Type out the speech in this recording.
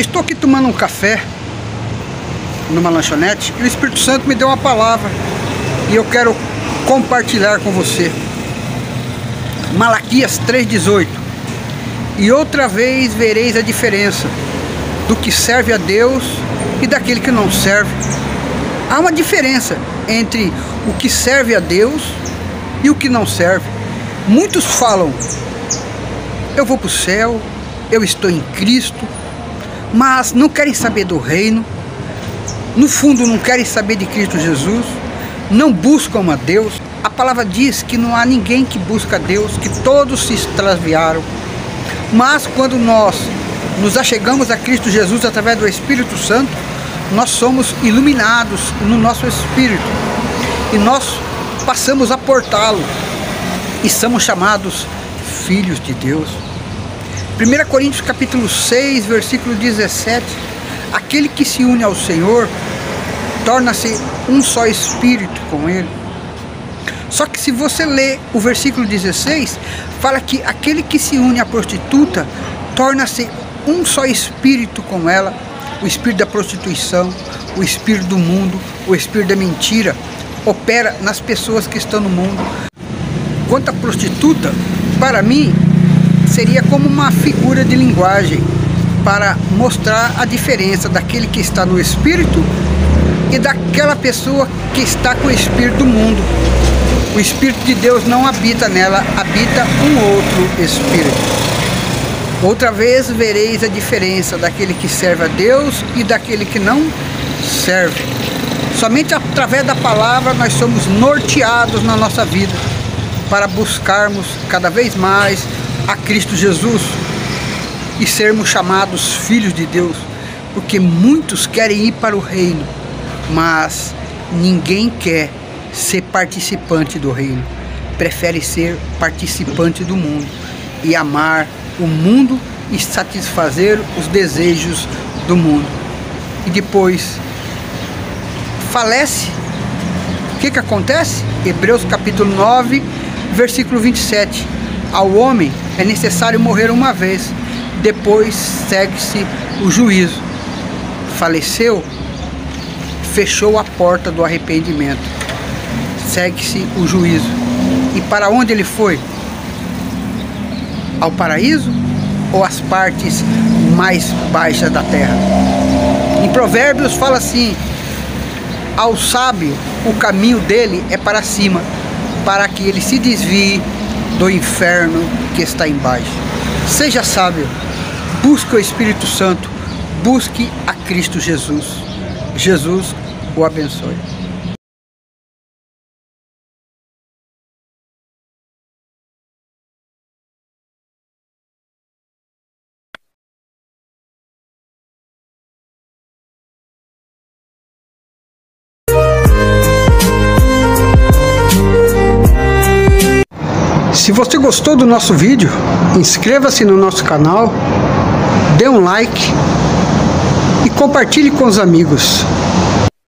Estou aqui tomando um café numa lanchonete e o Espírito Santo me deu uma palavra e eu quero compartilhar com você. Malaquias 3,18 E outra vez vereis a diferença do que serve a Deus e daquele que não serve. Há uma diferença entre o que serve a Deus e o que não serve. Muitos falam, eu vou para o céu, eu estou em Cristo, mas não querem saber do reino, no fundo não querem saber de Cristo Jesus, não buscam a Deus. A palavra diz que não há ninguém que busca a Deus, que todos se extraviaram. Mas quando nós nos achegamos a Cristo Jesus através do Espírito Santo, nós somos iluminados no nosso espírito e nós passamos a portá-lo e somos chamados filhos de Deus. 1 Coríntios capítulo 6, versículo 17, aquele que se une ao Senhor torna-se um só espírito com ele. Só que se você ler o versículo 16, fala que aquele que se une à prostituta torna-se um só espírito com ela, o espírito da prostituição, o espírito do mundo, o espírito da mentira, opera nas pessoas que estão no mundo. Quanto à prostituta, para mim, seria como uma figura de linguagem para mostrar a diferença daquele que está no espírito e daquela pessoa que está com o espírito do mundo. O espírito de Deus não habita nela, habita um outro espírito. Outra vez vereis a diferença daquele que serve a Deus e daquele que não serve. Somente através da palavra nós somos norteados na nossa vida para buscarmos cada vez mais a Cristo Jesus e sermos chamados filhos de Deus, porque muitos querem ir para o reino, mas ninguém quer ser participante do reino, prefere ser participante do mundo e amar o mundo e satisfazer os desejos do mundo. E depois falece. O que, que acontece? Hebreus capítulo 9, versículo 27. Ao homem é necessário morrer uma vez, depois segue-se o juízo. Faleceu, fechou a porta do arrependimento. Segue-se o juízo. E para onde ele foi? ao paraíso ou às partes mais baixas da terra? Em Provérbios fala assim: ao sábio o caminho dele é para cima, para que ele se desvie do inferno que está embaixo. Seja sábio, busque o Espírito Santo, busque a Cristo Jesus. Jesus o abençoe. Se você gostou do nosso vídeo, inscreva-se no nosso canal, dê um like e compartilhe com os amigos.